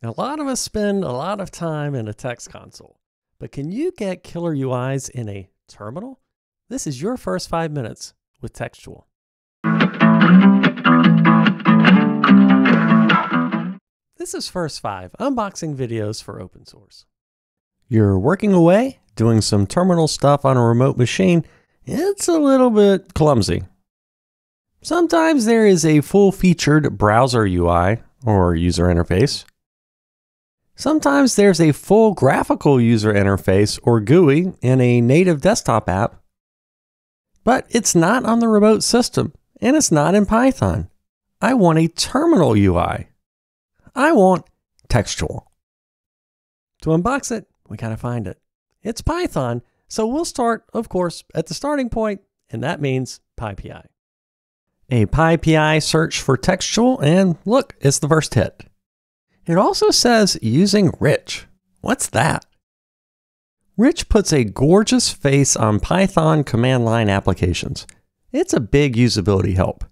A lot of us spend a lot of time in a text console, but can you get killer UIs in a terminal? This is your first five minutes with Textual. This is First Five, unboxing videos for open source. You're working away, doing some terminal stuff on a remote machine. It's a little bit clumsy. Sometimes there is a full featured browser UI or user interface. Sometimes there's a full graphical user interface or GUI in a native desktop app, but it's not on the remote system and it's not in Python. I want a terminal UI. I want textual. To unbox it, we gotta find it. It's Python, so we'll start, of course, at the starting point, and that means PyPI. A PyPI search for textual, and look, it's the first hit. It also says using Rich. What's that? Rich puts a gorgeous face on Python command line applications. It's a big usability help.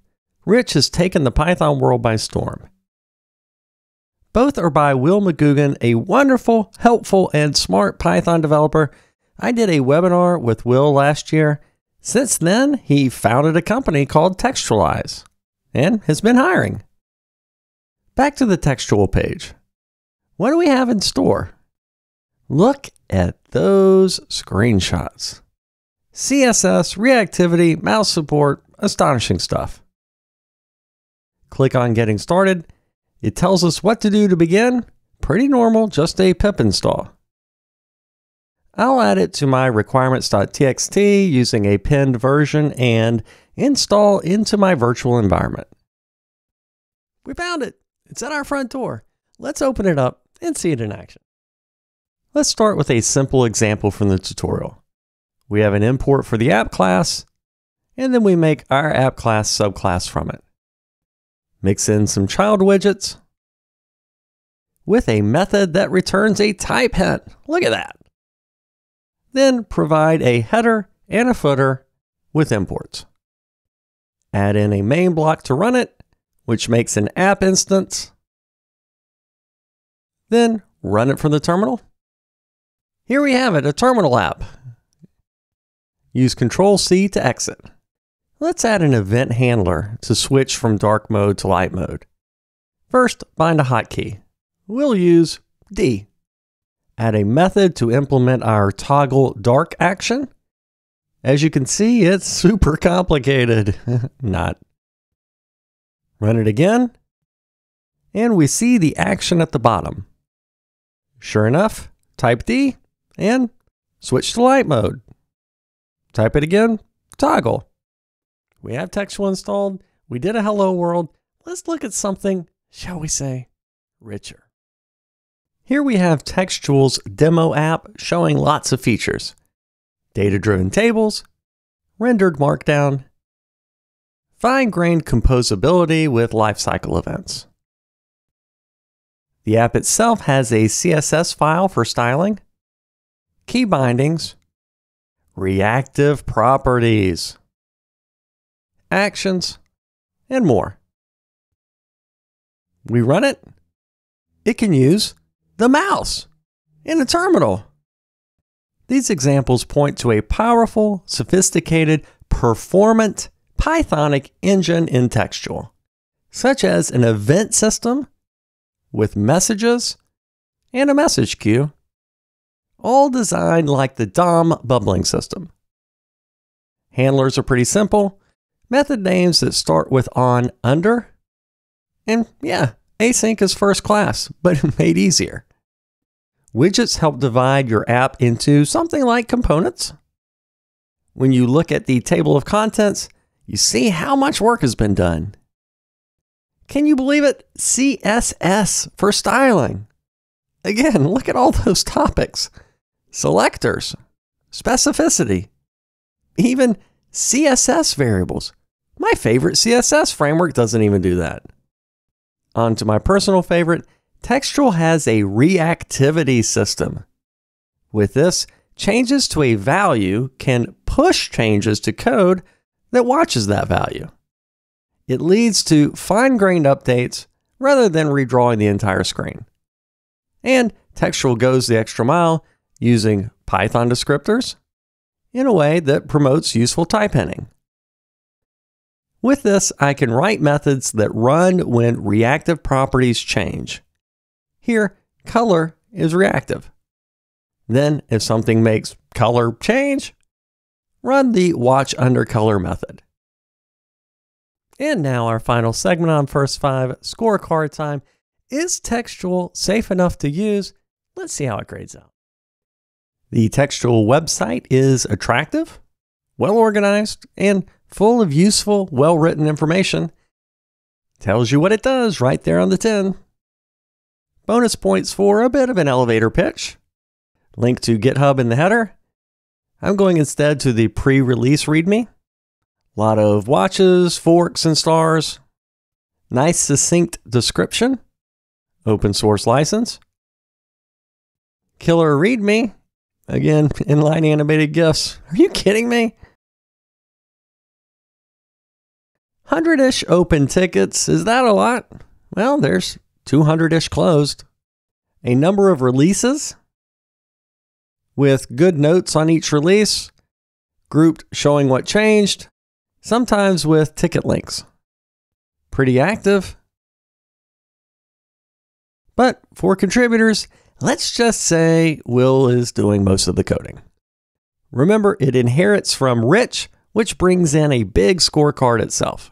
Rich has taken the Python world by storm. Both are by Will McGugan, a wonderful, helpful, and smart Python developer. I did a webinar with Will last year. Since then, he founded a company called Textualize and has been hiring. Back to the textual page. What do we have in store? Look at those screenshots. CSS, reactivity, mouse support, astonishing stuff. Click on Getting Started. It tells us what to do to begin. Pretty normal, just a pip install. I'll add it to my requirements.txt using a pinned version and install into my virtual environment. We found it. It's at our front door. Let's open it up and see it in action. Let's start with a simple example from the tutorial. We have an import for the app class, and then we make our app class subclass from it. Mix in some child widgets with a method that returns a type hint. Look at that. Then provide a header and a footer with imports. Add in a main block to run it which makes an app instance. Then run it from the terminal. Here we have it, a terminal app. Use Control C to exit. Let's add an event handler to switch from dark mode to light mode. First, bind a hotkey. We'll use D. Add a method to implement our toggle dark action. As you can see, it's super complicated. Not. Run it again, and we see the action at the bottom. Sure enough, type D and switch to light mode. Type it again, toggle. We have textual installed. We did a hello world. Let's look at something, shall we say, richer. Here we have Textual's demo app showing lots of features. Data-driven tables, rendered markdown, fine-grained composability with lifecycle events. The app itself has a CSS file for styling, key bindings, reactive properties, actions, and more. We run it. It can use the mouse in a terminal. These examples point to a powerful, sophisticated, performant Pythonic engine in textual, such as an event system with messages and a message queue, all designed like the DOM bubbling system. Handlers are pretty simple, method names that start with on under, and yeah, async is first class, but made easier. Widgets help divide your app into something like components. When you look at the table of contents, you see how much work has been done. Can you believe it? CSS for styling. Again, look at all those topics selectors, specificity, even CSS variables. My favorite CSS framework doesn't even do that. On to my personal favorite, Textual has a reactivity system. With this, changes to a value can push changes to code that watches that value. It leads to fine grained updates rather than redrawing the entire screen. And Textual goes the extra mile using Python descriptors in a way that promotes useful type hinting. With this, I can write methods that run when reactive properties change. Here, color is reactive. Then, if something makes color change, run the watch under color method. And now our final segment on First Five, scorecard time. Is textual safe enough to use? Let's see how it grades out. The textual website is attractive, well organized, and full of useful, well written information. Tells you what it does right there on the tin. Bonus points for a bit of an elevator pitch. Link to GitHub in the header. I'm going instead to the pre release README. A lot of watches, forks, and stars. Nice, succinct description. Open source license. Killer README. Again, inline animated GIFs. Are you kidding me? 100 ish open tickets. Is that a lot? Well, there's 200 ish closed. A number of releases with good notes on each release, grouped showing what changed, sometimes with ticket links. Pretty active. But for contributors, let's just say Will is doing most of the coding. Remember, it inherits from Rich, which brings in a big scorecard itself.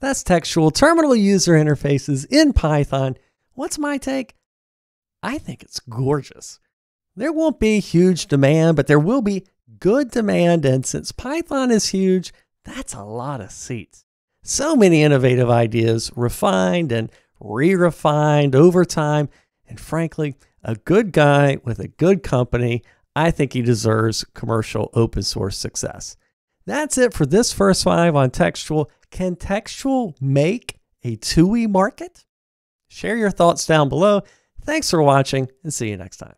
That's textual terminal user interfaces in Python. What's my take? I think it's gorgeous. There won't be huge demand, but there will be good demand. And since Python is huge, that's a lot of seats. So many innovative ideas, refined and re refined over time. And frankly, a good guy with a good company, I think he deserves commercial open source success. That's it for this first five on Textual. Can Textual make a TUI market? Share your thoughts down below. Thanks for watching and see you next time.